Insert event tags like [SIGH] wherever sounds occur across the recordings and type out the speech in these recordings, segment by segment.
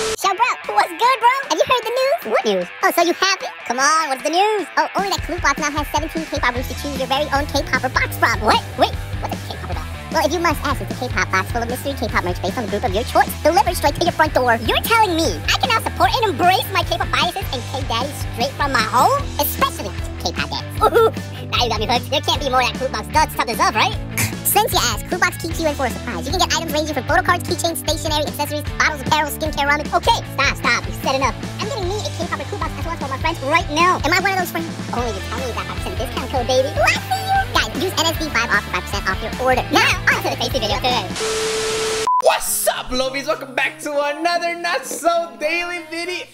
Yo, bro, what's good, bro? Have you heard the news? What news? Oh, so you happy? Come on, what's the news? Oh, only that KlootBox now has 17 K-popers to choose your very own K-popper box from. What? Wait, what's a K-popper box? Well, if you must ask, it's a K-pop box full of mystery K-pop merch based on the group of your choice, delivered straight to your front door. You're telling me I can now support and embrace my K-pop biases and K-daddy straight from my home? Especially K-pop dance. Ooh, [LAUGHS] now you got me hooked. There can't be more that Box does to top this up, right? [LAUGHS] Since you asked, KlootBox keeps you in for a surprise. You can get items ranging from photo cards, keychains, stationery, accessories, bottles, apparel, skincare, ramen. Okay, stop, stop. You said enough. I'm getting me a a K-Popper KlootBox as well as my friends right now. Am I one of those friends? Only you tell me that 5% discount code, baby. See you. Guys, use NSD5 off for 5% off your order. Now, on to the tasty video today. What's up, Lobies? Welcome back to another Not So Daily video.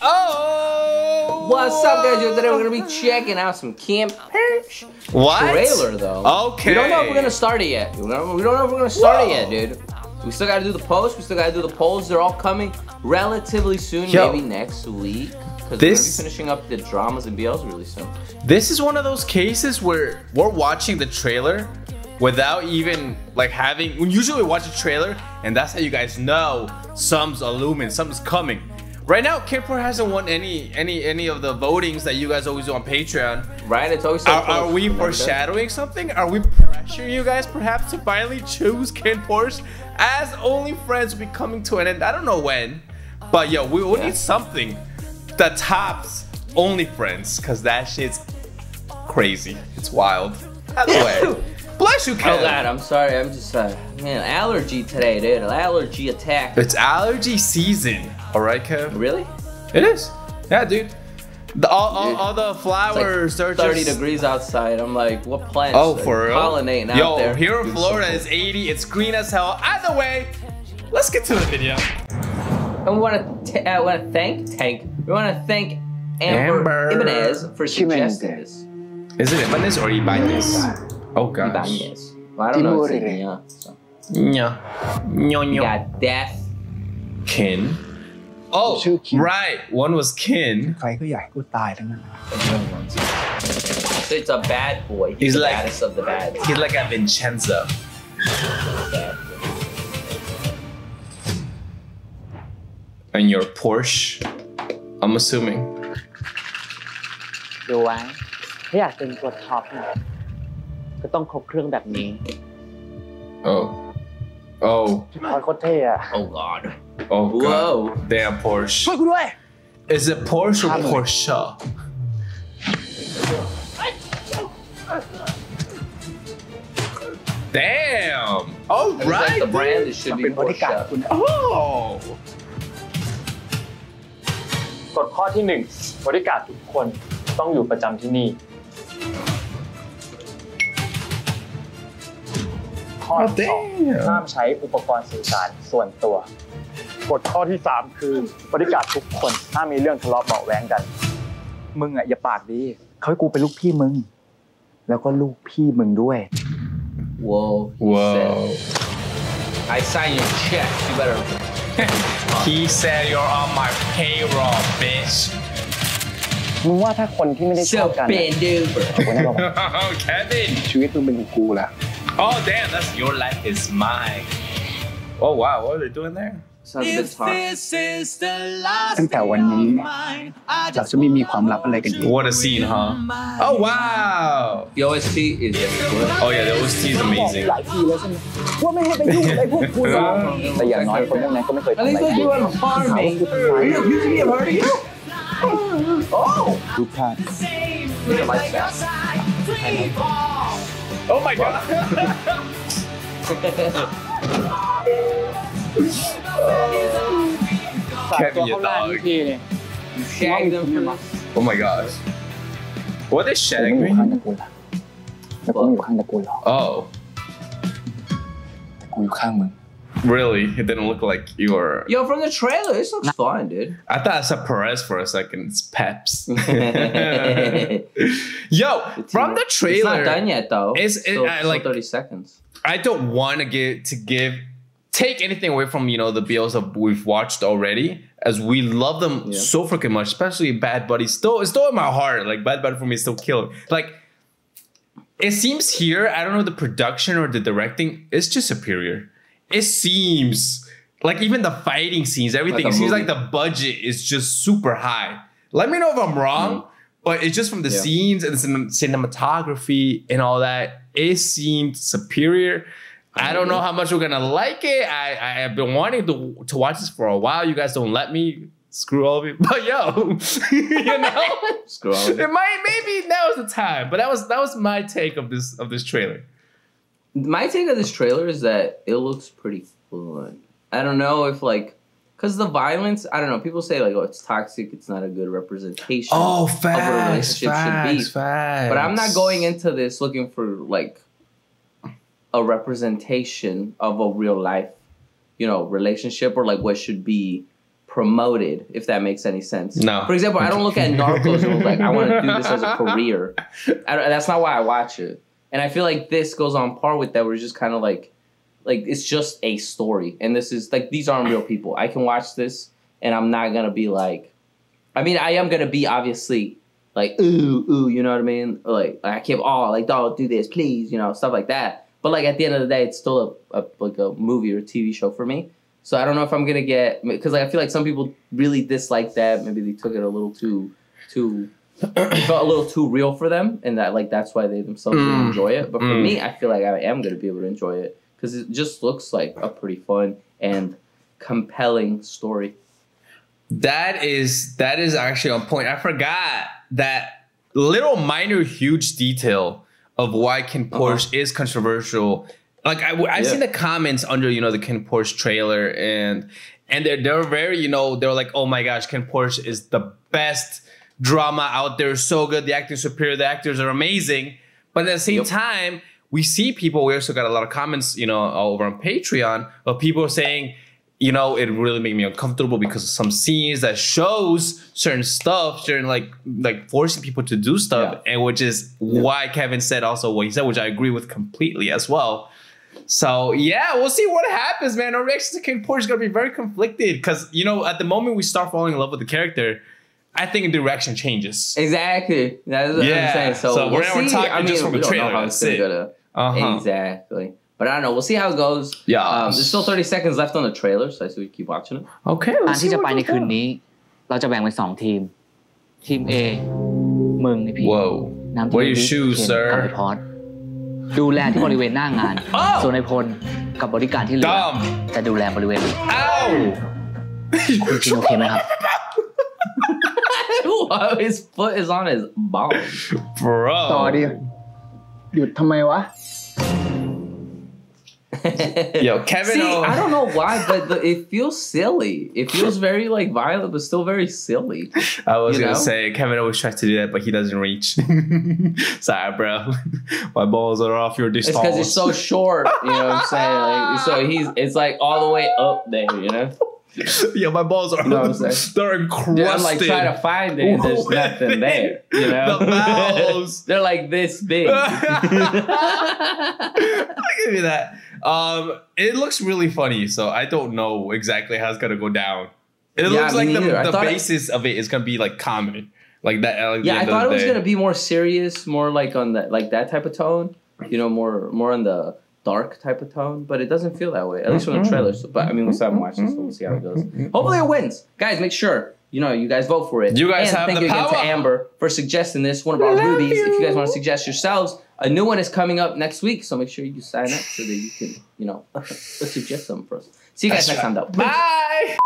What's up, guys? Today we're gonna be checking out some Camp Perch What? trailer, though. Okay. We don't know if we're gonna start it yet. We don't know if we're gonna start it yet, dude. We still gotta do the post. We still gotta do the polls. They're all coming relatively soon, Yo. maybe next week. Because This- we're gonna be finishing up the dramas and BLs really soon. This is one of those cases where we're watching the trailer without even like having. We usually we watch a trailer, and that's how you guys know some's illumin, something's coming. Right now, Kipper hasn't won any any any of the votings that you guys always do on Patreon. Right? It's always so Are, are we foreshadowing something? Are we pressuring you guys perhaps to finally choose KinnPorsche as only friends will be coming to an end? I don't know when, but yo, we will Yeah. need something that tops only friends because that shit's crazy. It's wild. By the way, [LAUGHS] bless you, Oh Ken. god, I'm sorry. I'm just uh, man, allergy today, dude. Allergy attack. It's allergy season. All right, Kev. Really? It is. Yeah, dude. The, all, all, all the It's flowers like are 30 just degrees outside. I'm like, what plants? Oh, are for real? Pollinating out Yo, there. here in Florida so is 80. It's green as hell. Either way, let's get to the video. And we want to uh, want to thank Tank. We want to thank Amber, Amber. Ibanez for Jimenez. suggesting this. Is it Ibanez or Ibanez? Oh God! Ibanez. Well, I don't know. It's like, yeah. Nya. Nyo, death. Kinn. Oh, right. One was Kinn. So it's a bad boy. He's, he's the like, baddest of the bad. He's like a Vincenzo. and your Porsche, I'm assuming. Do I? Yeah, then what top now. ตัวท็อปเนี่ยก็ต้องครบเครื่องแบบนี้ Oh. Oh. พี่พอยโคตรเท่อะ Oh God. Oh god. Whoa. Damn Porsche. ช่วยกูด้วย Is it Porsche or Hammer. Porsche? Damn. All It's like right. the brand. It should มัน be เป็นบริการด Porsche. คุณนะ Oh. กฎข้อที่หนึ่งบริการทุกคนต้องอยู่ประจำที่นี่ ข้อ Oh ที่สองห้า damn. มใช้อุปกรณ์สื่อสารส่วนตัวกฎข้อที่สามคือบริการทุกคนห้ามมีเรื่องทะเลาะเบาะแว้งกัน มึงอะอย่าปากดีเขาให้กูเป็นลูกพี่มึง แล้วก็ลูกพี่มึงด้วย Whoa. he Whoa. said, I sign your check. You better. He said you're on my payroll, bitch. มึงว่าถ้าคนที่ไม่ได้ชอ So บกัน bend over. เอาไว้ในระหว่าง Oh, Kevin. ชีวิตมึงเป็นของกูละ Oh damn, that's your life is mine. Oh wow, what are they doing there? Sounds a bit hard. ตั้งแต่วันนี้ เราจะไม่มีความลับอะไรกันอีก What a scene, huh? Oh wow. The OST is good. Oh yeah, the OST is amazing. หลายทีแล้วใช่ไหมว่าไม่ให้ไปยุ่งอะไรพวกคุณหรอกแต่อย่างน้อยคนพวกนั้นก็ไม่เคยทำอะไรกู harm me. You should be a part of you. ลูกพลาด Look at my back. Oh my god. [LAUGHS] Kevin, your dog. เนี่ย You shagged them for Oh my gosh. What is แต่ไม่ shag อยู่ข้าง me? ตระกูลละแล้วกูไม่อยู่ข้างตระกูลหรอก Oh, แต่กูอยู่ข้างมึง really? It didn't look like you were. Yo, from the trailer, this looks fine, dude. I thought I said Perez for a second. It's Peps. [LAUGHS] [LAUGHS] Yo, from the trailer, It's trailer, not done yet, though. It's- it- Still- I still like- 30 seconds. I don't want to give to give take anything away from you know the BLs that we've watched already, as we love them Yeah. so freaking much, especially Bad Buddy. Still, it's still in my heart. Like Bad Buddy for me is still killer. Like it seems here, I don't know the production or the directing is just superior. It seems like even the fighting scenes, everything Like seems movie. like the budget is just super high. Let me know if I'm wrong, mm-hmm. but it's just from the Yeah. scenes and the cin- cinematography and all that. It seemed superior. I don't know mm-hmm. how much we're gonna like it. I I have been wanting to to watch this for a while. You guys don't let me. Screw all of you. [LAUGHS] But yo, [LAUGHS] you know, Screw all of you. it might maybe now is the time. But that was that was my take of this of this trailer. My take of this trailer is that it looks pretty fun. I don't know if like, cause the violence. I don't know. People say like, oh, it's toxic. It's not a good representation. Oh, what a facts, relationship should be. facts, facts. But I'm not going into this looking for like a representation of a real life, you know, relationship or like what should be promoted, if that makes any sense. No. For example, I don't look at [LAUGHS] Narcos and like I want to do this as a career. I that's not why I watch it. And I feel like this goes on par with that. We're just kind of like, like it's just a story, and this is like these aren't real people. I can watch this, and I'm not gonna be like, I mean, I am gonna be obviously like ooh ooh, you know what I mean? Like I can't oh like don't do this please, you know stuff like that. But like at the end of the day, it's still a, a like a movie or TV show for me. So I don't know if I'm gonna get because like I feel like some people really dislike that. Maybe they took it a little too too it felt a little too real for them, and that like that's why they themselves didn't Mm. enjoy it. But for Mm. me, I feel like I am gonna be able to enjoy it because it just looks like a pretty fun and compelling story. That is that is actually on point. I forgot that little minor huge detail of why KinnPorsche is controversial. Like I, I've Uh-huh. Yeah. seen the comments under you know the KinnPorsche trailer and and they're they're very you know they're like oh my gosh KinnPorsche is the best drama out there so good the acting is superior the actors are amazing but at the same Yep. time we see people we also got a lot of comments you know over on Patreon of people saying you know, it really made me uncomfortable because of some scenes that shows certain stuff, certain like like forcing people to do stuff, and which is why Kevin said also what he said, which I agree with completely as well. So yeah, we'll see what happens, man. Our reaction to KinnPorsche is gonna be very conflicted because you know at the moment we start falling in love with the character, I think the direction changes. Exactly. That's what Yeah. I'm saying. So, So we'll we're- we're see. talking I mean, just from we the don't know trailer, how that's it's gonna it. go to- Uh-huh. Exactly. But I don't know. We'll see how it goes. Yeah. Um, there's still 30 seconds left on the trailer, so I say we keep watching it. Okay, การ let's ที่ see จะ what ไปใน goes คืน down. นี้ เราจะแบ่งเป็นสองทีม ทีม A มึงนี่พี่ Whoa. น้ำ Wear your shoes, เคน sir. กับไอพอดดูแลที่บริเวณหน้างาน อ้าว ส่วนไอพลกับบริการที่เหลือ Dumb. จะดูแลบริเวณ Ow! คุณคิดโอเคไหมครับ his foot is on his ball. ต่อ Bro. ดิ หยุดทำไมวะ [LAUGHS] Yo, Kevin. See, O- I don't know why, but the, it feels silly. It feels very like violent, but still very silly. I was You gonna know? say Kevin always tries to do that, but he doesn't reach. [LAUGHS] Sorry, bro. My balls are off your It's because he's so short. You know what I'm saying? Like, [LAUGHS] so he's it's like all the way up there. You know. [LAUGHS] yeah, my balls are. know what I'm saying? [LAUGHS] They're encrusted. I'm like trying to find it. and There's [LAUGHS] nothing there. You know. The bowels. They're like this big. I'll Give me that. Um, it looks really funny, so I don't know exactly how it's gonna go down. It Yeah, looks like the, the thought it- basis of it is gonna be like comedy, like that. Like yeah, I thought it was day. gonna be more serious, more like on that like that type of tone. You know, more more on the dark type of tone, but it doesn't feel that way. At least from the mm-hmm. trailers. But I mean, we still haven't watched it, so we'll mm-hmm. see how it goes. Mm-hmm. Hopefully, it wins, guys. Make sure you know you guys vote for it. You guys and have thank the you again to power. Amber for suggesting this. One of our Love movies. If you guys want to suggest yourselves, a new one is coming up next week. So make sure you sign up so that you can you know [LAUGHS] suggest them for us. See you guys That's next time, right. though. Bye.